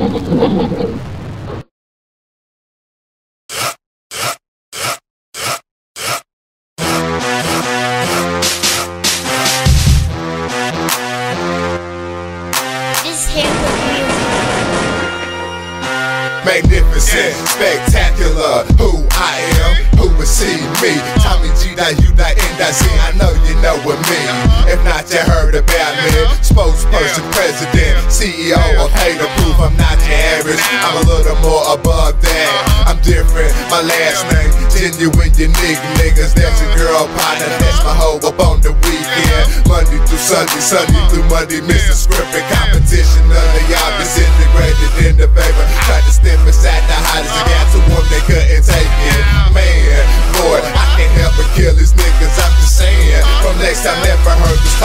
Magnificent, spectacular, who I am, who would see me. Tommy G, you, N, that Z, I know you know what me. You heard about me. Spokesperson, president, CEO of Hater Proof. I'm not your average, I'm a little more above that. Uh-huh. I'm different, my last name, genuine, unique niggas. That's your girl partner, uh-huh. that's my hoe up on the weekend. Monday through Sunday, Sunday through Monday, Mr. Scripted competition. None of y'all disintegrated in the paper. Tried to step inside the hottest and got to them, they couldn't take it. Uh-huh. Man, boy, I can't help but kill these niggas. I'm just saying. From next time, never heard this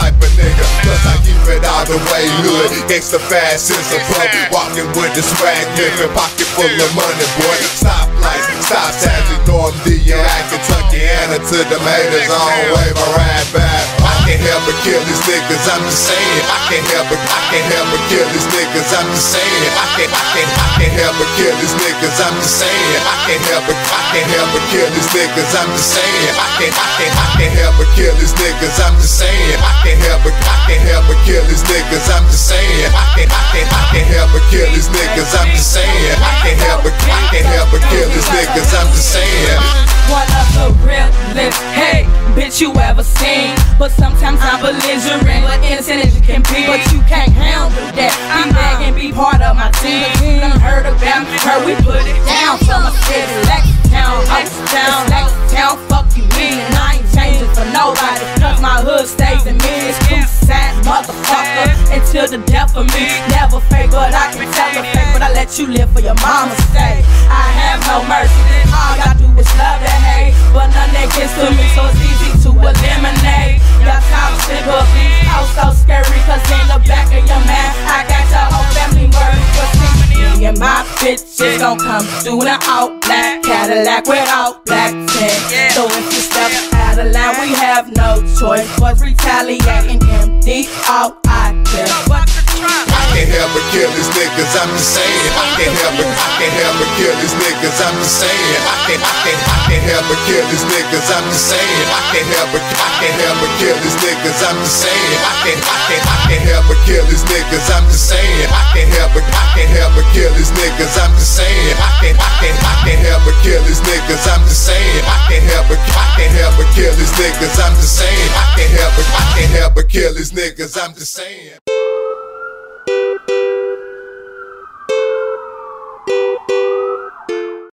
the way hood. Gangsta fast since a pro. Walking with the swag, living pocket full of money, boy. Stop lights, stop signs, ignore them. D.I. Kentucky, Anna to the haters. On wave, I ride back. I can't help but kill these niggas. I'm just saying. I can't help but, I can't help but kill these niggas. I'm just saying. I can't, I can't, I can't help but kill these niggas. I'm just saying. I can't help but, I can't help but kill these niggas. I'm just saying. I can't, I can't, I can't help but kill these niggas. I'm just these niggas. I'm just saying. I can't help but, I can't help but kill these niggas. I'm just saying. One of the realest, hey, bitch you ever seen. But sometimes I'm belligerent, but innocent as you can be. But you can't handle that. Be uh-huh. back and be part of my team. Mm-hmm. Done heard about me, heard we put it down from a city. Lex town, Lex town, Lex town, fuck you mean. And I ain't changing for nobody. Cause my hood stays in me. It's two side motherfucker. Until the death of me. Never fake, but You live for your mama's sake. I have no mercy. then All y'all do is love and hate. But none that gets to me, so it's easy to eliminate. Y'all toxic, be all so scary. Cause in the back of your man, I got your whole family worried. See, me and my bitches gon' come through the out black Cadillac without black tint. So if you step out of line, we have no choice but retaliating empty out I kill. Kill these niggas, I'm just saying. I can't help but, I can't help but kill these niggas, I'm just saying. I can't, I can't, I can't help but kill these niggas, I'm just saying. I can't help but, I can't help but kill these niggas, I'm just saying. I can't, I can't, I can't help but kill these niggas, I'm just saying. I can't help but, I can't help but kill these niggas, I'm just saying. I can't, I can't, I can't help but kill these niggas, I'm just saying. I can't help but, I can't help but kill these niggas, I'm just saying. I can't help but, I can't help but kill these niggas, I'm just saying.